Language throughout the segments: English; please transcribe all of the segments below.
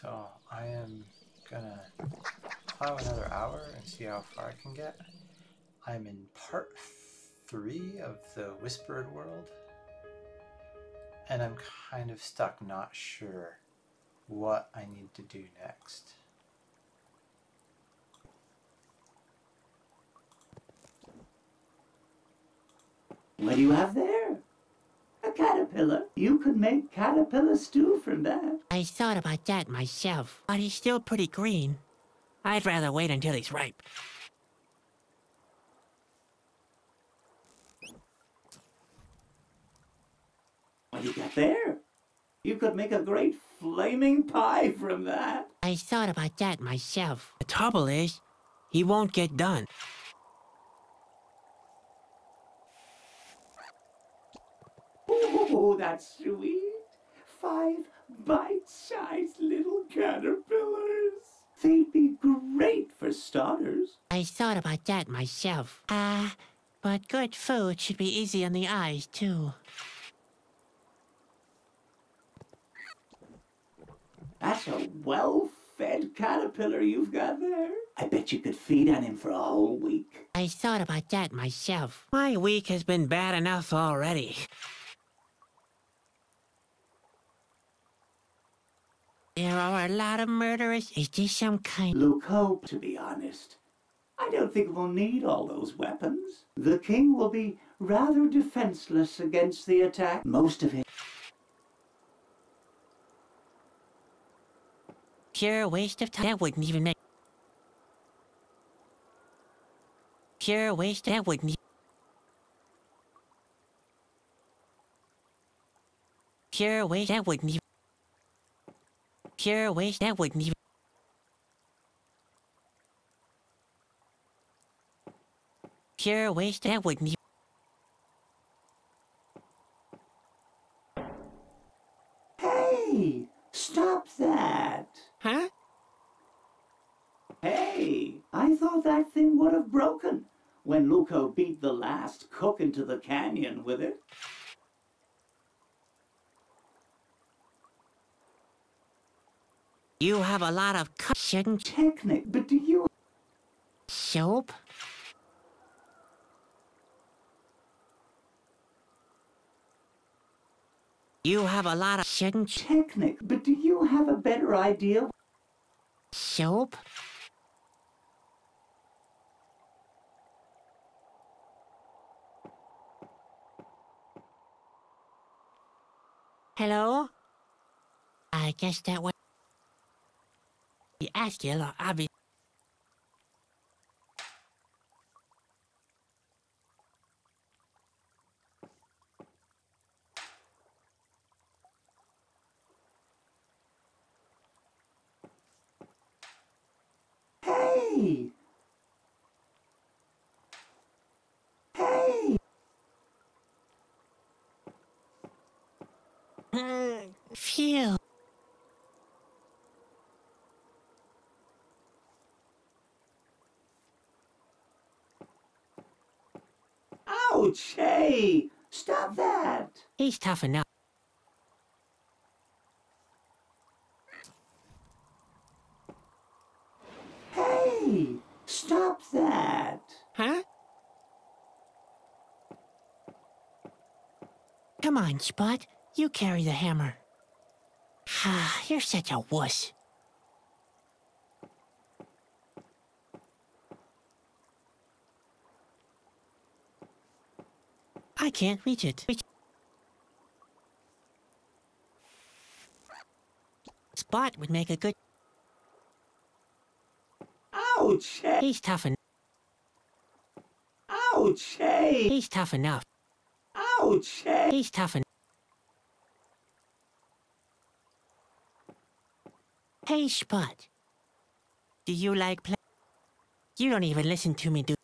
So I am gonna plow another hour and see how far I can get. I'm in part three of the Whispered World, and I'm kind of stuck, not sure what I need to do next. What do you have there? A caterpillar. You could make caterpillar stew from that. I thought about that myself, but he's still pretty green. I'd rather wait until he's ripe. What do you got there? You could make a great flaming pie from that. I thought about that myself. The trouble is, he won't get done. Oh, that's sweet. Five bite-sized little caterpillars. They'd be great for starters. I thought about that myself. Ah, but good food should be easy on the eyes, too. That's a well-fed caterpillar you've got there. I bet you could feed on him for a whole week. I thought about that myself. My week has been bad enough already. There are a lot of murderers. Is this some kind... Luke Hope, to be honest. I don't think we'll need all those weapons. The king will be rather defenseless against the attack. Most of it. Pure waste of time. That wouldn't even make... Pure waste. That wouldn't... Pure waste. That wouldn't even... Pure waste. That wouldn't even... Pure waste. That wouldn't even... Hey! Stop that! Huh? Hey! I thought that thing would have broken when Luco beat the last cook into the canyon with it. You have a lot of... cu- Shouldn't... Technic, but do you Soap? You have a lot of... Shouldn't... technic, but do you have a better idea? Soap? Hello? I guess that was... You asked you a lot, obvious. Hey! Hey! Hmm, phew. Hey! Stop that! He's tough enough. Hey! Stop that! Huh? Come on, Spot. You carry the hammer. Ah, you're such a wuss. I can't reach it. Spot would make a good. Ouch! He's tough enough. Ouch! He's tough enough. Ouch! He's tough enough. Hey, Spot. Do you like play? You don't even listen to me, do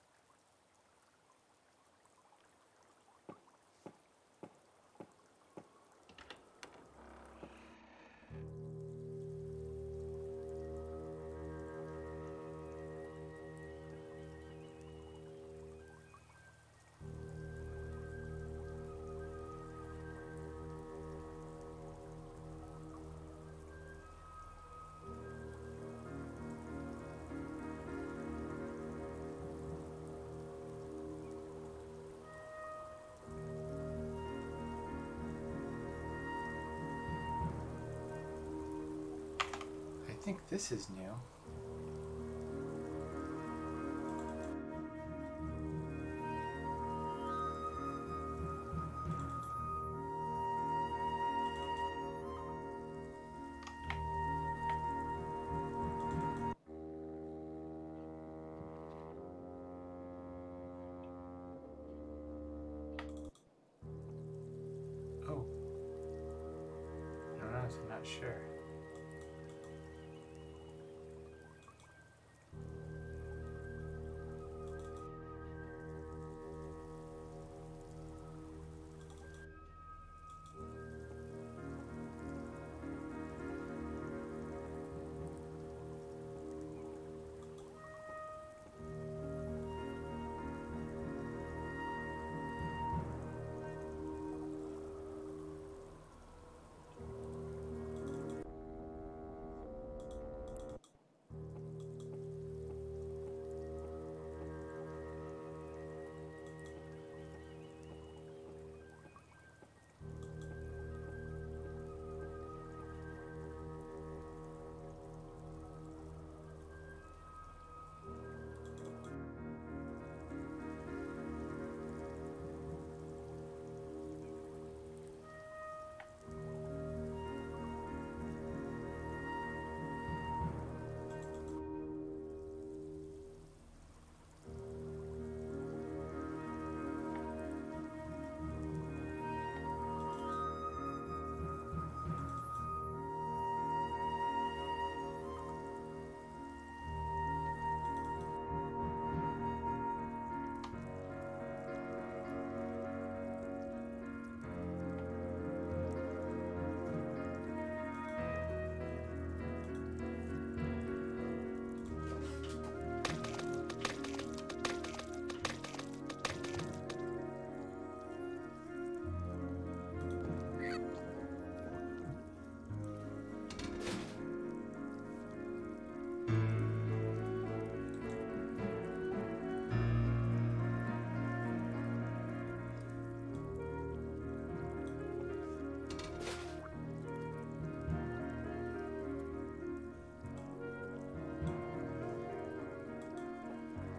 this is new. Oh. I'm not sure.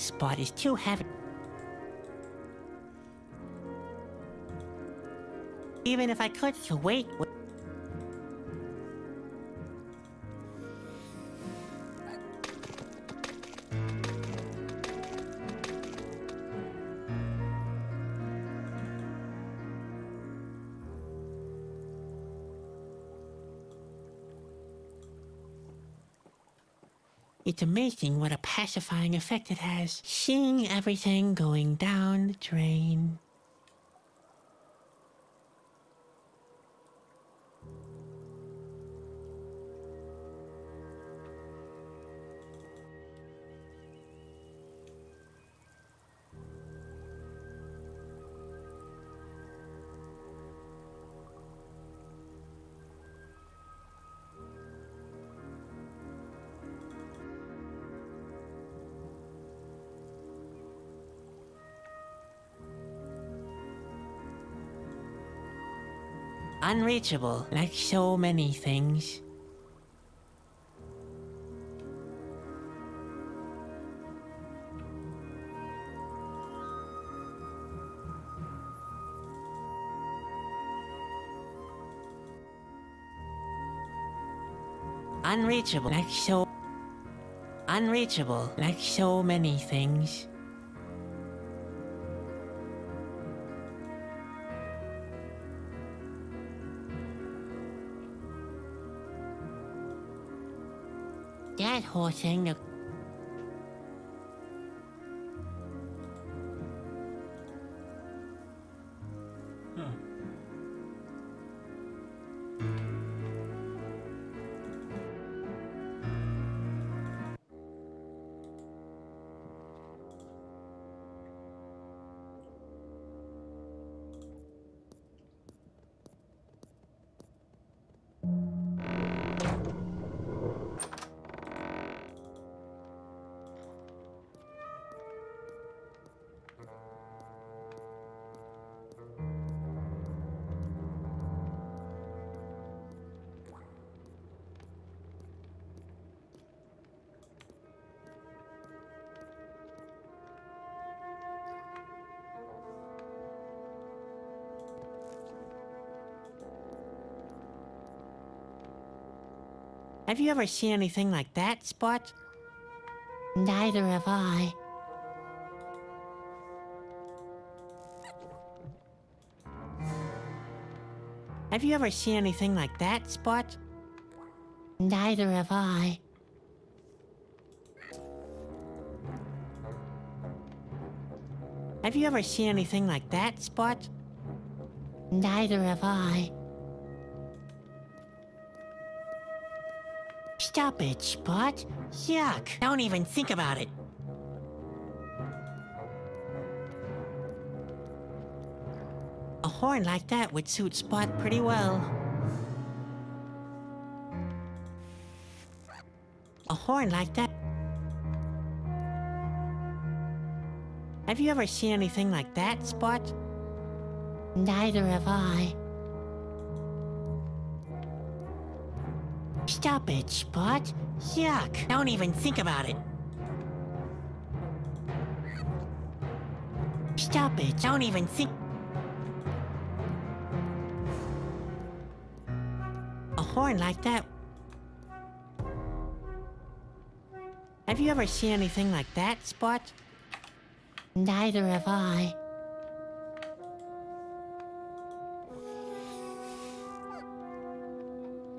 Spot is too heavy. Even if I could, the weight would... It's amazing what pacifying effect it has. Seeing everything going down the drain. Unreachable, like so many things. Unreachable, like so... Unreachable, like so many things. That whole thing Have you ever seen anything like that, Spot? Neither have I. Have you ever seen anything like that, Spot? Neither have I. Have you ever seen anything like that, Spot? Neither have I. Stop it, Spot. Yuck. Don't even think about it. A horn like that would suit Spot pretty well. A horn like that. Have you ever seen anything like that, Spot? Neither have I. Stop it, Spot. Yuck. Don't even think about it. Stop it. Don't even think. A horn like that. Have you ever seen anything like that, Spot? Neither have I.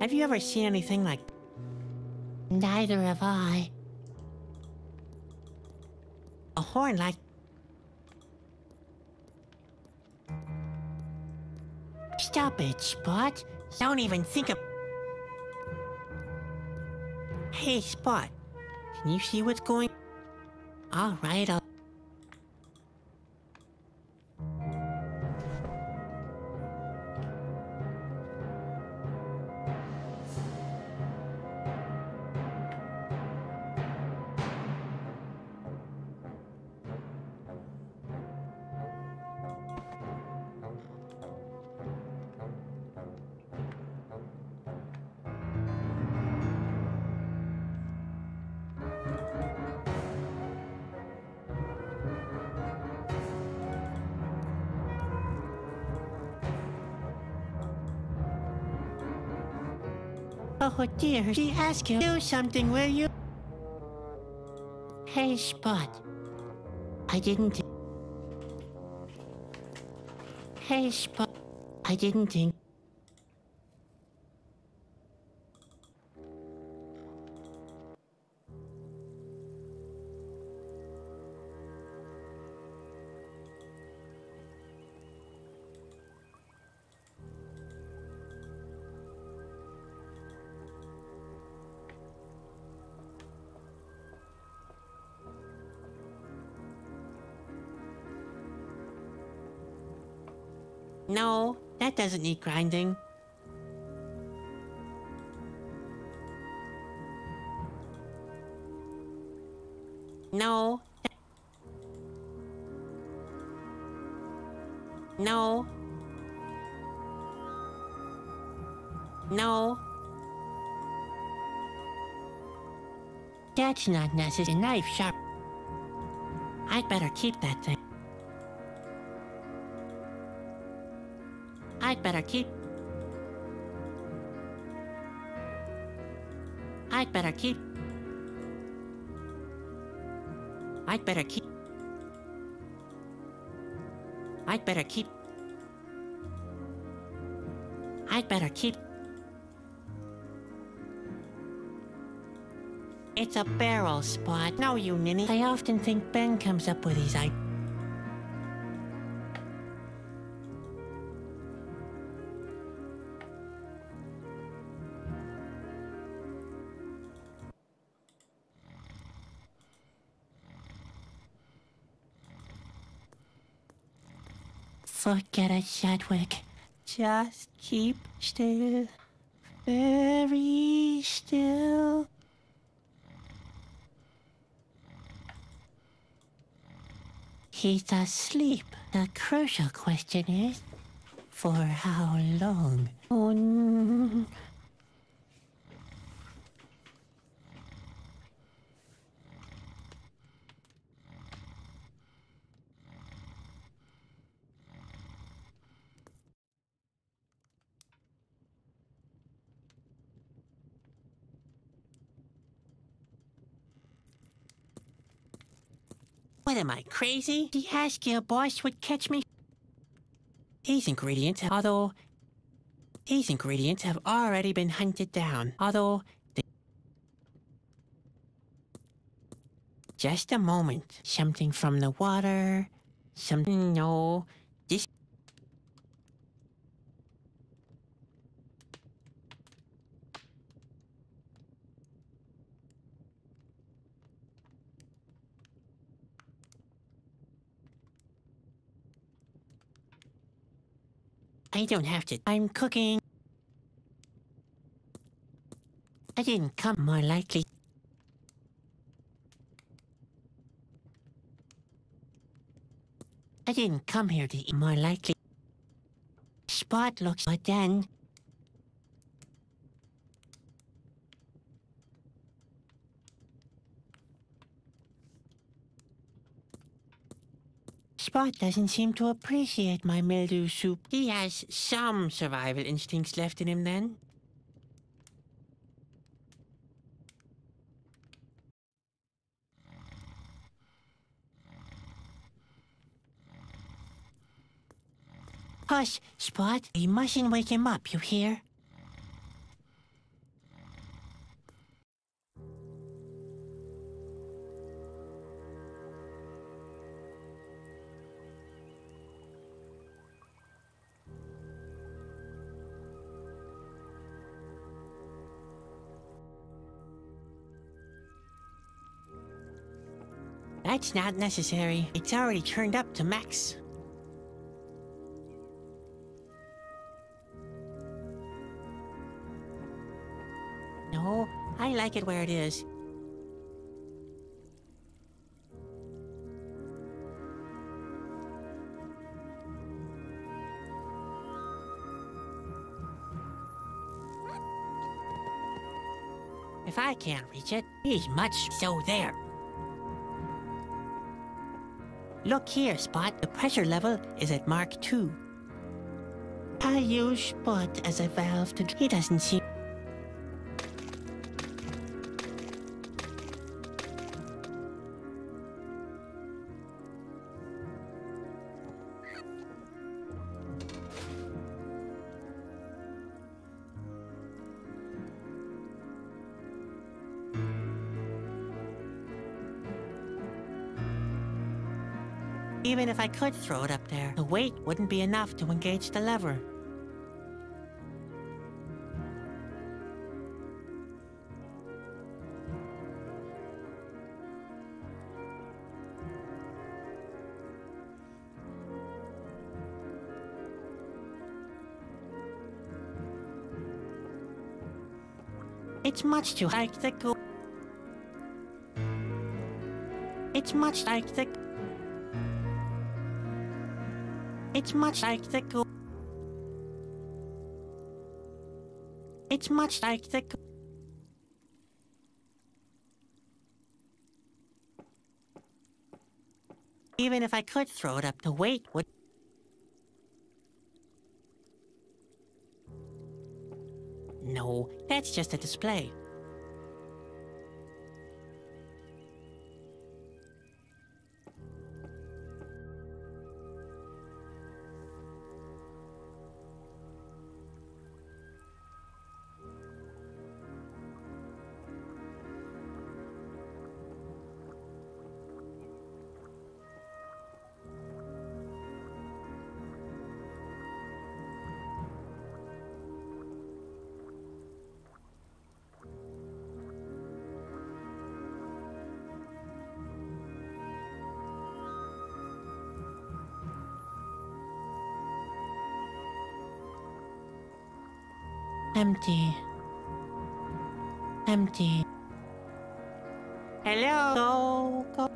Have you ever seen anything like... Neither have I. A horn like... Stop it, Spot. Don't even think of... Hey, Spot. Can you see what's going... Alright, I'll... Oh dear, she asked you to do something, will you? Hey, Spot. I didn't... Hey, Spot. I didn't think... that doesn't need grinding. No. No. No. That's not necessary. Knife sharp. I'd better keep that thing. I'd better keep... I'd better keep... I'd better keep... I'd better keep... I'd better keep... It's a barrel spot. No, you ninny. I often think Ben comes up with these ideas. Forget it, Sadwick. Just keep still. Very still. He's asleep. The crucial question is, for how long? Oh, What am I, crazy? The Asgil boss would catch me. These ingredients, although... These ingredients have already been hunted down, although... Just a moment. Something from the water... Something... No... This... I don't have to. I'm cooking. I didn't come more likely. I didn't come here to eat more likely. Spot looks like then. Spot doesn't seem to appreciate my mildew soup. He has some survival instincts left in him then. Hush, Spot. You mustn't wake him up, you hear? That's not necessary. It's already turned up to max. No, I like it where it is. If I can't reach it, he's much so there. Look here, Spot. The pressure level is at Mark 2. I use Spot as a valve to... He doesn't seem... could throw it up there, the weight wouldn't be enough to engage the lever. It's much too like the go. It's much like the. It's much like the go. It's much like the go. Even if I could throw it up, the weight would. No, that's just a display. Empty. Empty. Hello? Go, go.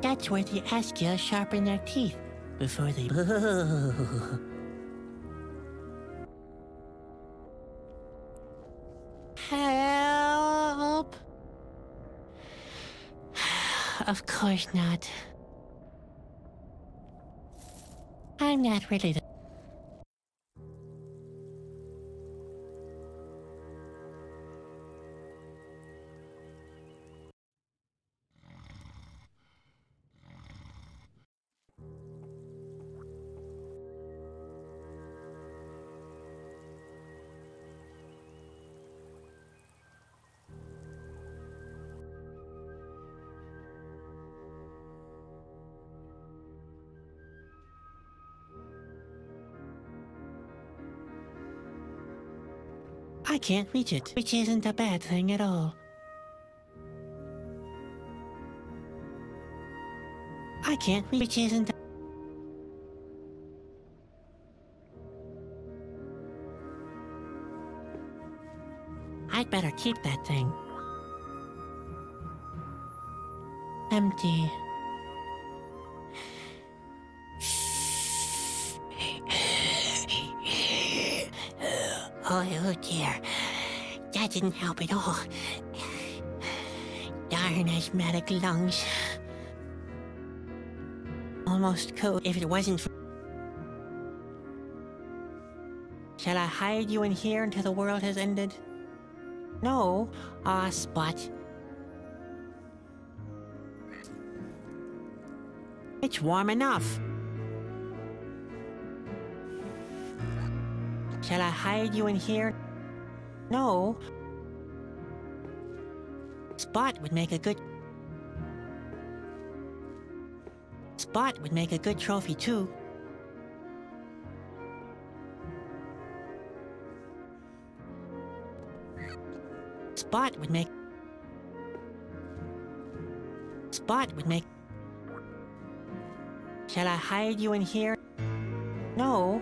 That's where the Asgil sharpen their teeth before they. Help! Of course not. I'm not really the. I can't reach it, which isn't a bad thing at all. I can't reach, which isn't. I'd better keep that thing. Empty. Oh, dear. That didn't help at all. Darn asthmatic lungs. Almost cold if it wasn't for... Shall I hide you in here until the world has ended? No. Ah, Spot. It's warm enough. Shall I hide you in here? No. Spot would make a good... Spot would make a good trophy, too. Spot would make... Spot would make... Shall I hide you in here? No.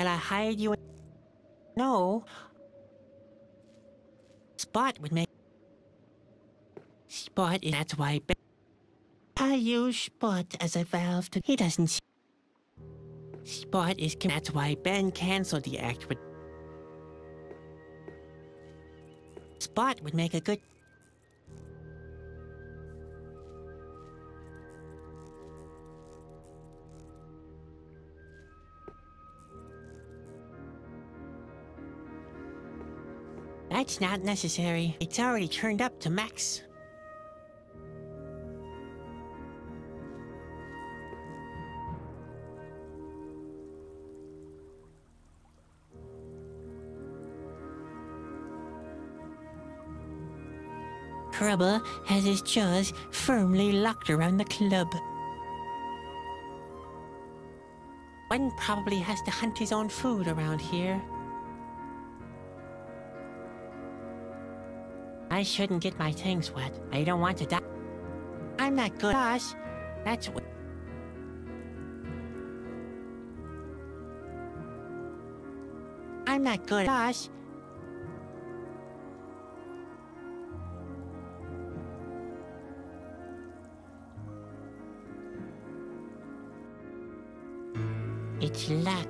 Shall I hide you. No. Spot would make... Spot is... That's why... Ben... I use Spot as a valve to... He doesn't... Spot is... That's why Ben canceled the act with... Spot would make a good... That's not necessary. It's already turned up to max. Crubber has his jaws firmly locked around the club. One probably has to hunt his own food around here. I shouldn't get my things wet. I don't want to die. I'm not good, boss. That's what. I'm not good, boss. It's luck.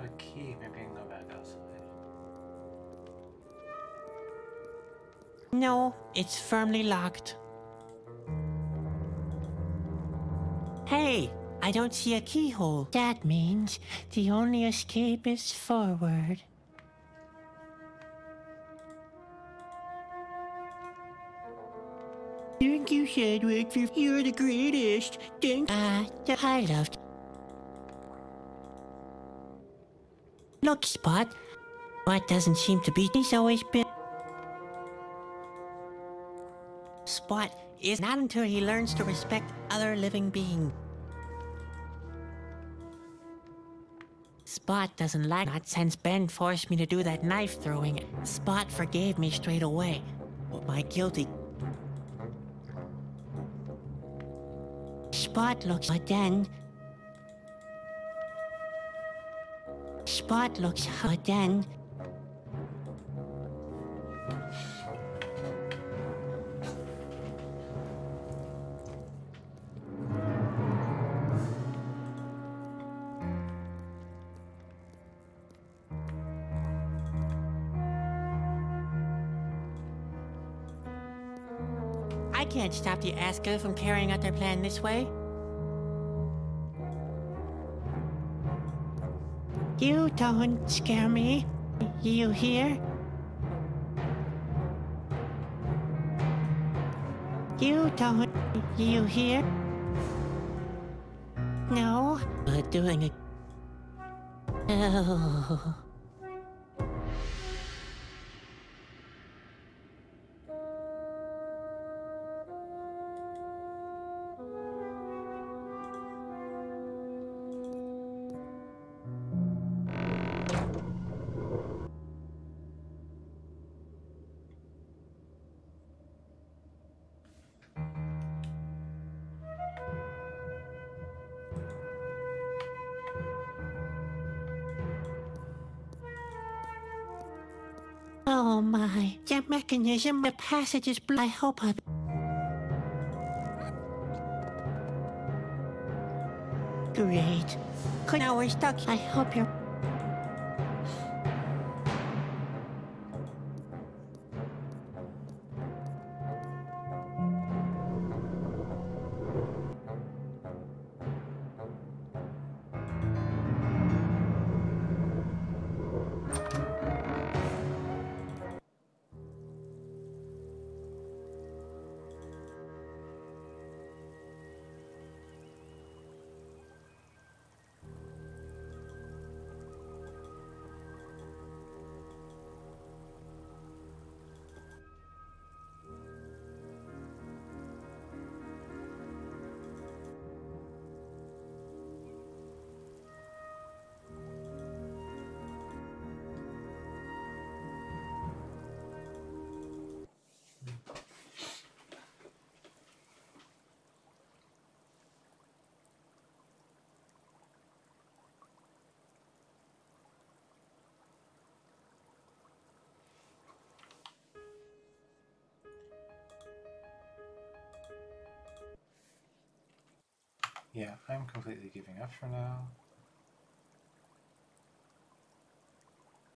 Got a key. Maybe I can go back outside. No, it's firmly locked. Hey, I don't see a keyhole. That means the only escape is forward. Thank you, Sadwick. You're the greatest. Thank Ah, uh, I loved. Look, Spot. Spot doesn't seem to be. He's always been. Spot is not until he learns to respect other living beings. Spot doesn't like not since Ben forced me to do that knife throwing. Spot forgave me straight away. But my guilty Spot looks but then Spot looks but then I can't stop the Asgil from carrying out their plan this way. You don't scare me. You hear? You don't. You hear? No, but doing it. Oh. Oh my, the mechanism, the passage is bl- I hope I... Great. Could now we're stuck. I hope you're... Yeah, I'm completely giving up for now.